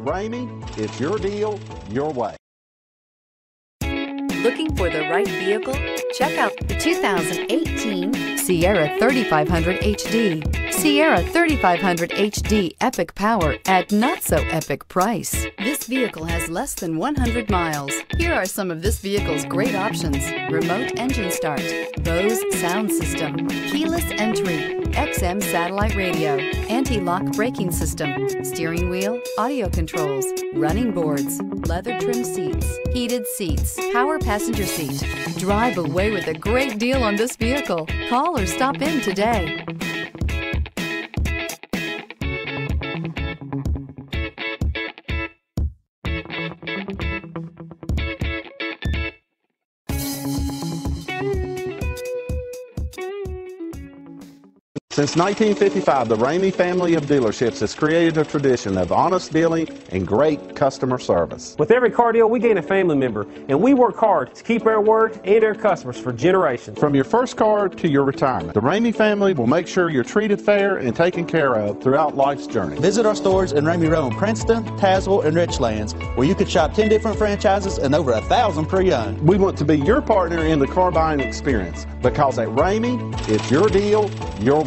Ramey, it's your deal, your way. Looking for the right vehicle? Check out the 2018 Sierra 3500 HD. Sierra 3500 HD epic power at not so epic price. This vehicle has less than 100 miles. Here are some of this vehicle's great options. Remote engine start, Bose sound system, keyless entry, XM satellite radio, anti-lock braking system, steering wheel, audio controls, running boards, leather trim seats, heated seats, power passenger seat. Drive away with a great deal on this vehicle. Call or stop in today. Since 1955, the Ramey family of dealerships has created a tradition of honest dealing and great customer service. With every car deal, we gain a family member, and we work hard to keep our word and our customers for generations. From your first car to your retirement, the Ramey family will make sure you're treated fair and taken care of throughout life's journey. Visit our stores in Ramey Road, Princeton, Tazewell, and Richlands, where you can shop 10 different franchises and over a thousand pre-owned. We want to be your partner in the car buying experience because at Ramey, it's your deal, your